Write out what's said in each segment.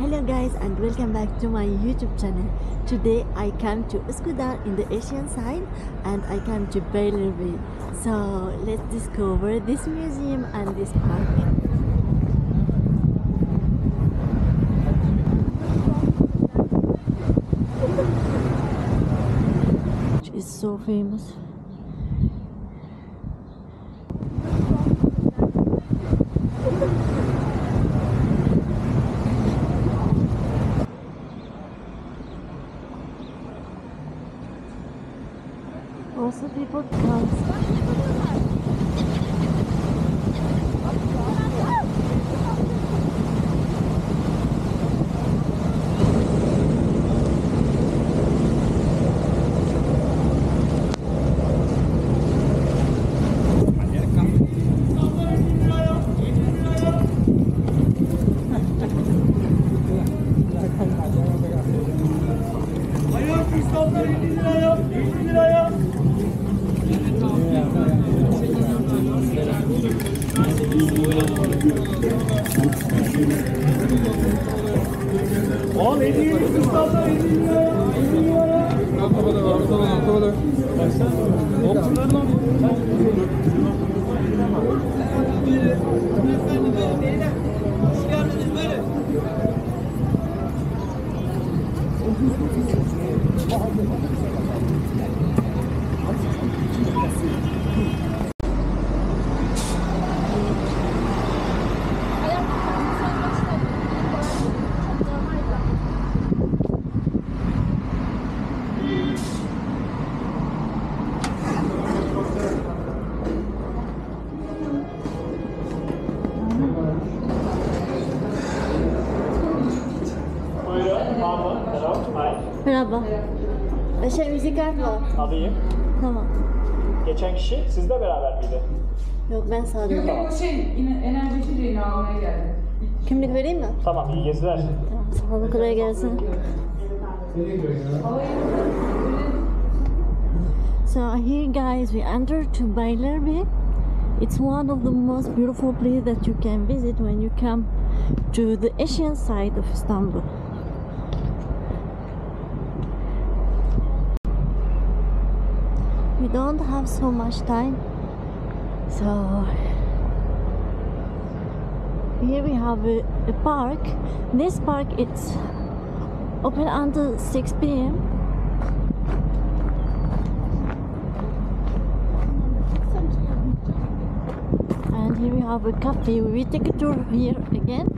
Hello guys and welcome back to my YouTube channel. Today I come to Üsküdar in the Asian side and I come to Beylerbeyi. So let's discover this museum and this park. It's so famous. Var. Alayım. Tamam. Geçen kişi sizle beraber miydi? Yok ben sağlıyorum. Yok o şey yine enerji içeceğini almaya geldi. Kimlik vereyim mi? Tamam, iyi geziler. Tamam. Sağ olun kolay gelsin. So here guys we enter to Beylerbeyi. It's one of the most beautiful places that you can visit when you come to the Asian side of Istanbul. Don't have so much time. So here we have a, a park. This park it's open until 6 p.m. And here we have a cafe. We take a tour here again.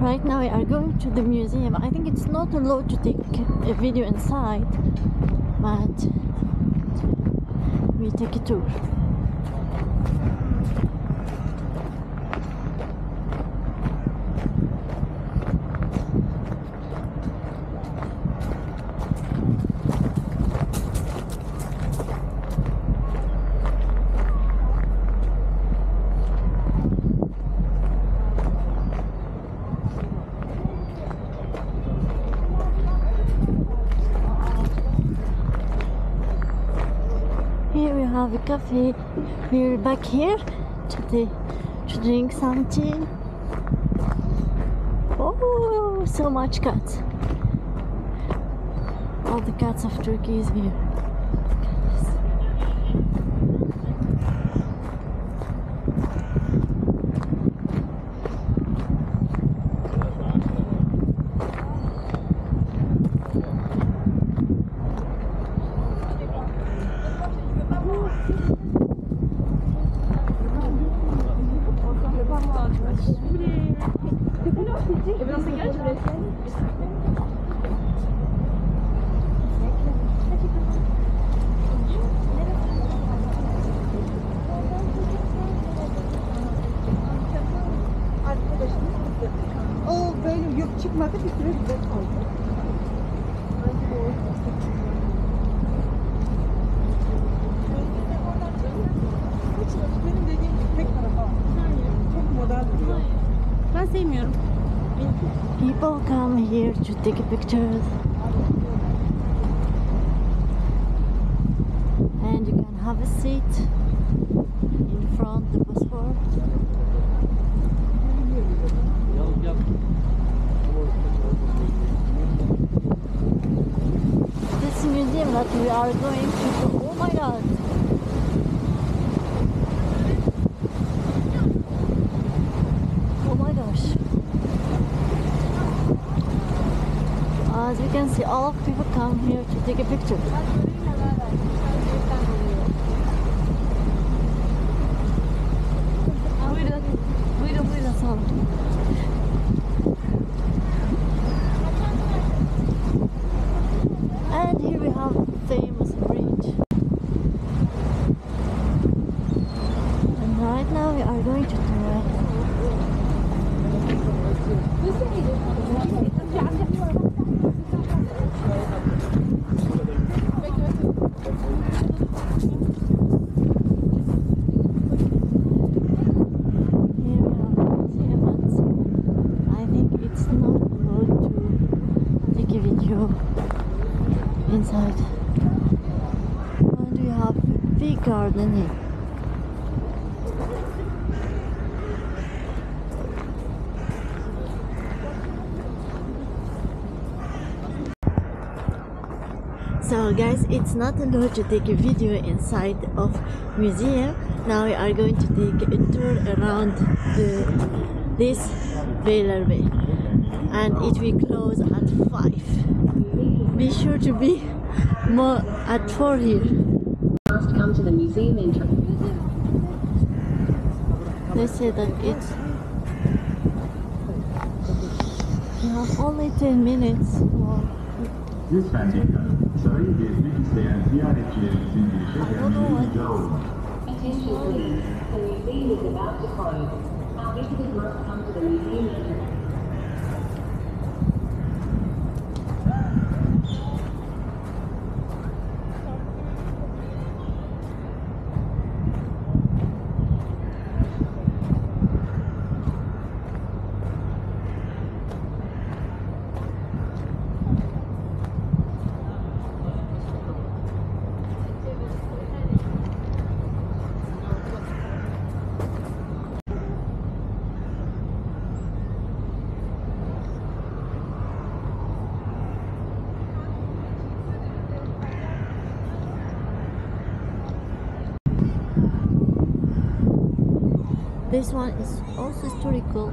Right now we are going to the museum. I think it's not allowed to take a video inside, but we take a tour. Here we have a cafe. We're back here to, the, to drink some tea. Oh, so much cats. All the cats of Turkey is here. Take pictures. And you can have a seat in front the Bosphorus. we are going to oh my god oh my gosh as you can see all of people come here to take a picture. Buyurun buyurun buyurun sağ olun And here we have famous bridge. And right now we are going to try. Here we have museums. I think it's not allowed to take a video inside. And we have a So guys, it's not allowed to take a video inside of museum. Now we are going to take a tour around the, this railway and it will close at 5. Be sure to be more at 4 here. Must come to the museum entrance. They say that it's you have only 10 minutes. Wow. Lütfen dikkat. Sarayı gezmek isteyen ziyaretçilerimizin girişe gelmeleri rica olunur. Attention please, the museum is about to close. Our visitors must come to the museum entrance. This one is also historical.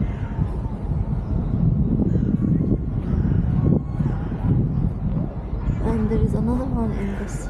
And there is another one in this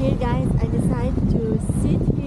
here guys I decided to sit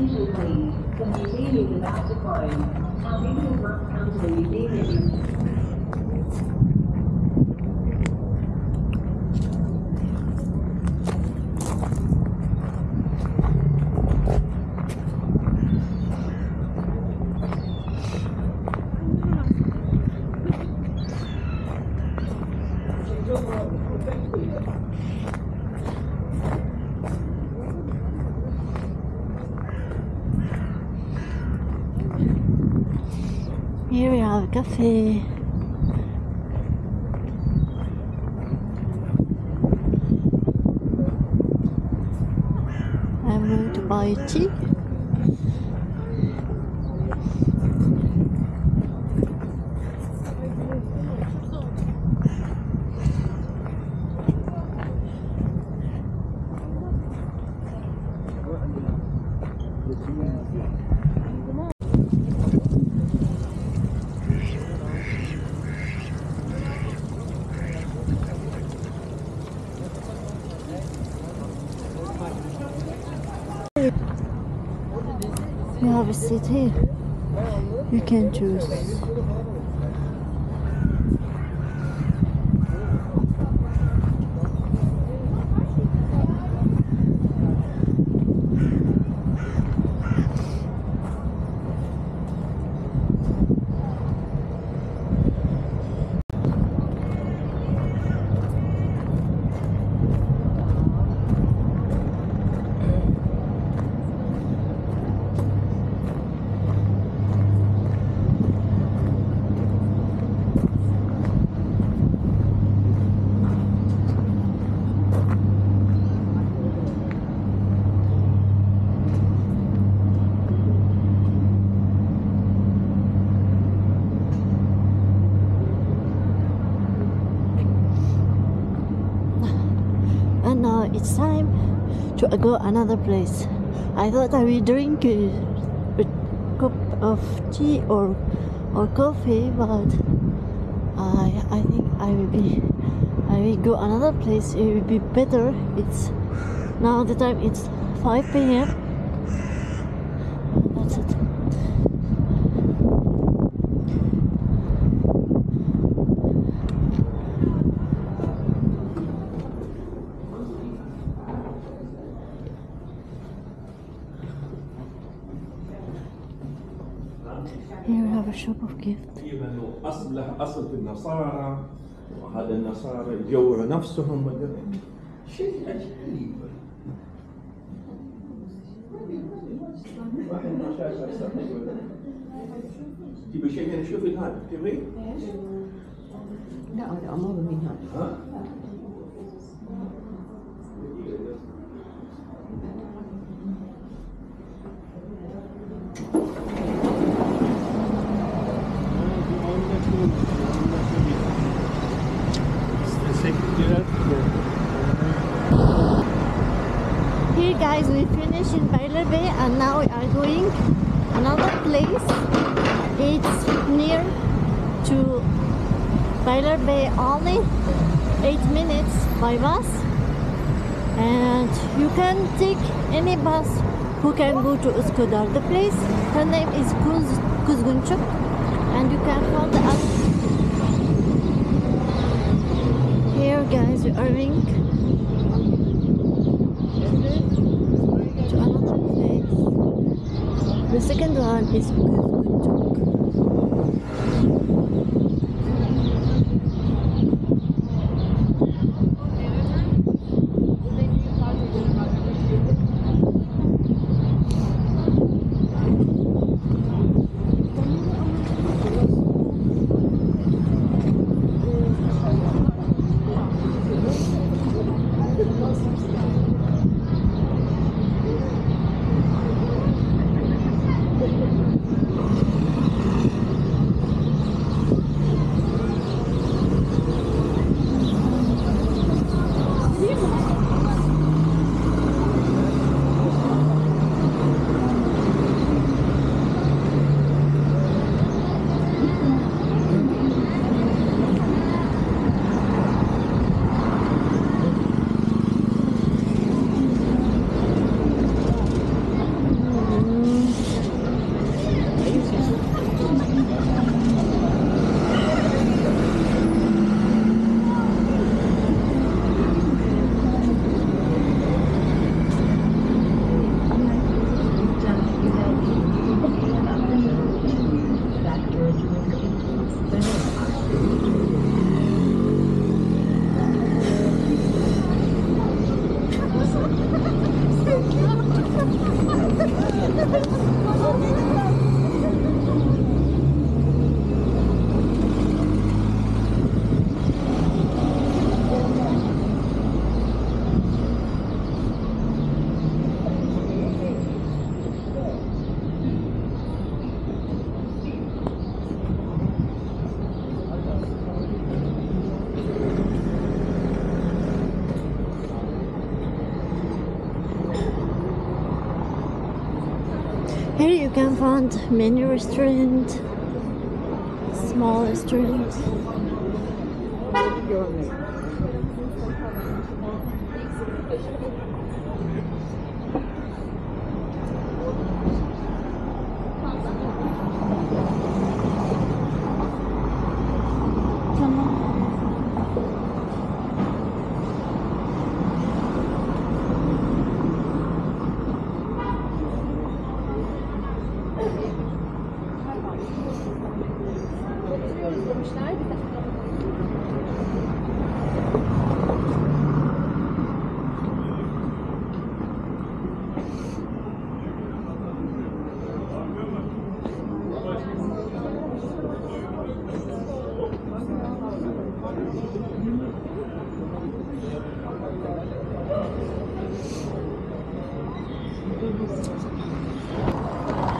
Please, the museum is about to close. Our visitors must come to the museum entrance. Here we have a cafe. I'm going to buy tea. You can choose. And now it's time to go another place. I thought I will drink a, a cup of tea or or coffee, but I I think I will be I will go another place. It will be better. It's now the time it's 5 p.m. تقريبا له اصل له اصل في النصارى وهذا النصارى يجوروا نفسهم شيء عجيب. واحد ما شاف تبي شيء نشوف هذا تبي؟ لا لا ما من هذا. Guys, we finished in Beylerbeyi and now we are going another place. It's near to Beylerbeyi only 8 minutes by bus and you can take any bus who can go to Üsküdar. The place, her name is Kuz, Kuzguncuk and you can find us here guys we are going to another place. The second one is Here you can find many restaurants, small restaurants.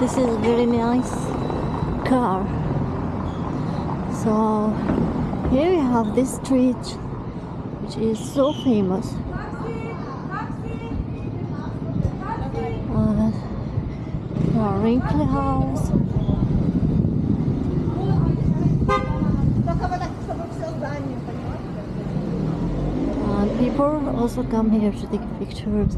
This is a very nice car. So here we have this street which is so famous. Uh, Wrinkly House. And people also come here to take pictures.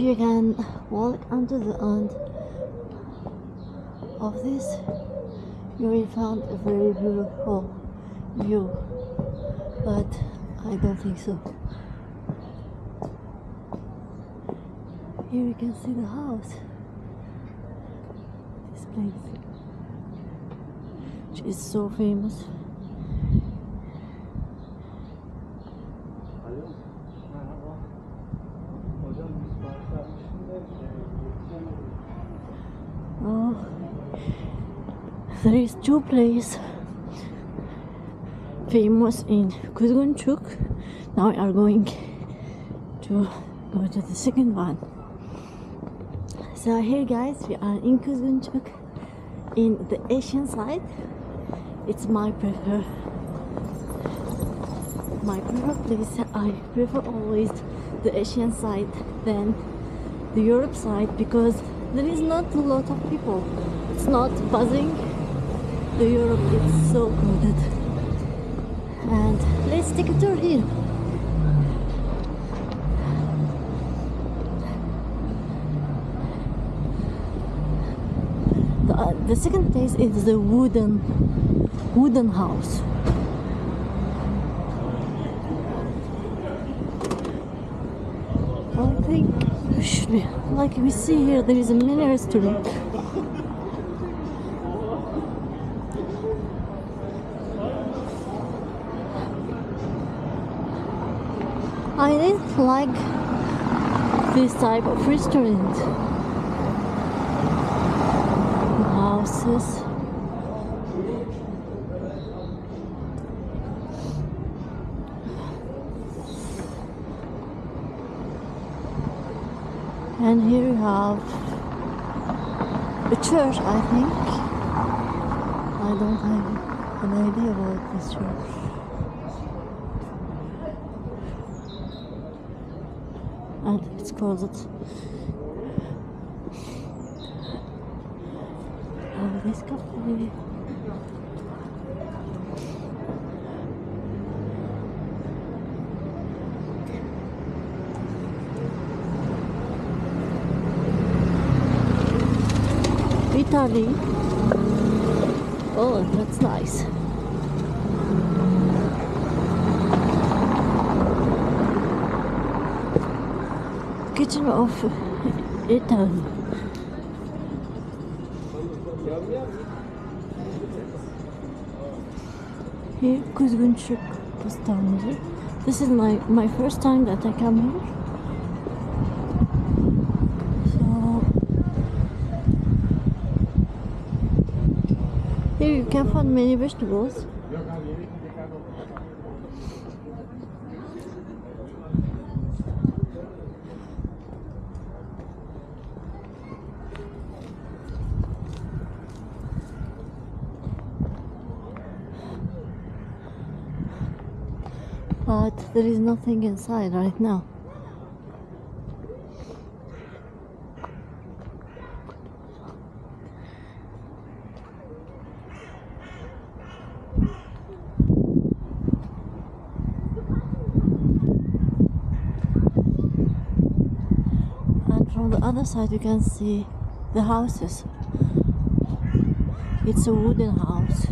You can walk onto the end of this. You will find a very beautiful view but I don't think so. Here you can see the house. This place which is so famous there is two places famous in Kuzguncuk. Now we are going to go to the second one. So here, guys, we are in Kuzguncuk, in the Asian side, it's my prefer. My prefer place. I prefer always the Asian side than the Europe side because there is not a lot of people. It's not buzzing. The Europe is so crowded. And let's take a tour here. The, uh, the second place is the wooden wooden house. I think should be like we see here there is a mini restaurant. I didn't like this type of restaurant. Houses. And here you have a church, I think. I don't have an idea about this church. And it's closed. Oh, this cafe. Italy. Oh, that's nice. Kitchen of Italy. Here, Kuzguncuk Pastanesi. This is my, my first time that I come here. So Here you can find many vegetables. But there is nothing inside right now. And from the other side, you can see the houses. It's a wooden house.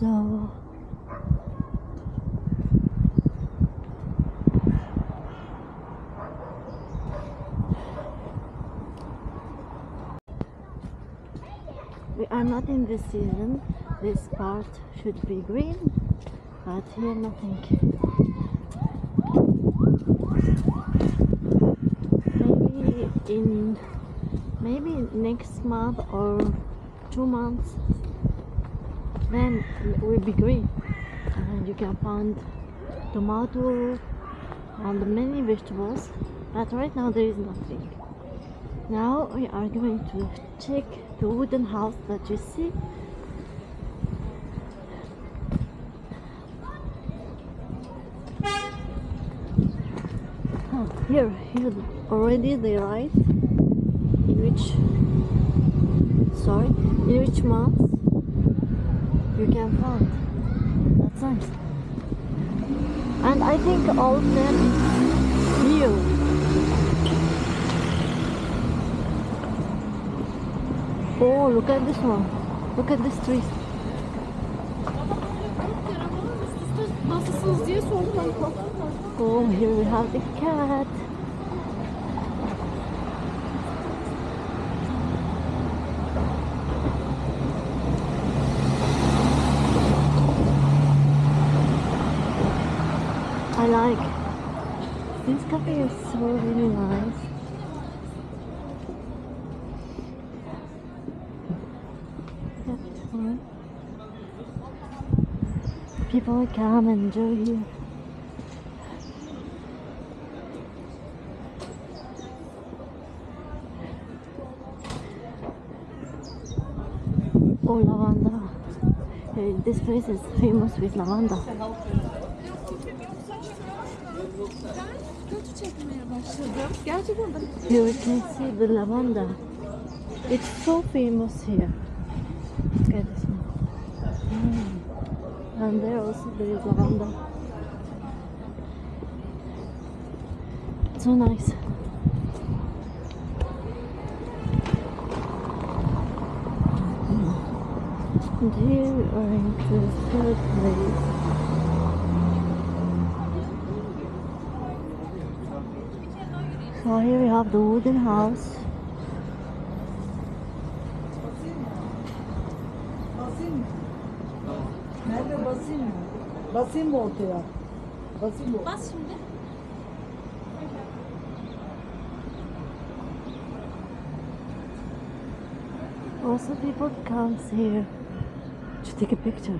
So we are not in this season. This part should be green, but here nothing. Maybe in maybe next month or two months then it will be green and you can find tomato and many vegetables but right now there is nothing now we are going to check the wooden house that you see Huh, here here already they write in which sorry in which month you can find. That's nice. And I think all of them is new. Oh, look at this one. Look at this tree. Nasılsınız diye sordum ben korktum. Oh, here we have the cat. I like this cafe is so really nice. People come and enjoy here. Oh, lavanda. Hey, this place is famous with lavanda. Here we can see the lavanda. It's so famous here. Look at this one. Mm. And there also there is lavanda. So nice. And here we are into the third place. So here we have the wooden house. basayım mı? Nerede basayım mı? Basayım mı ortaya? Basayım mı? Bas şimdi. Also, people comes here to take a picture.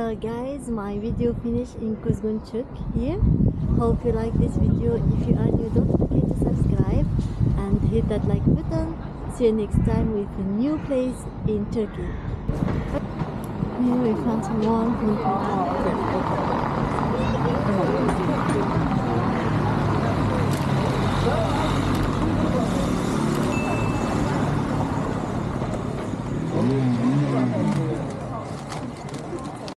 So guys, my video finished in Kuzguncuk here. Hope you like this video. If you are new, don't forget to subscribe and hit that like button. See you next time with a new place in Turkey. Here we found some.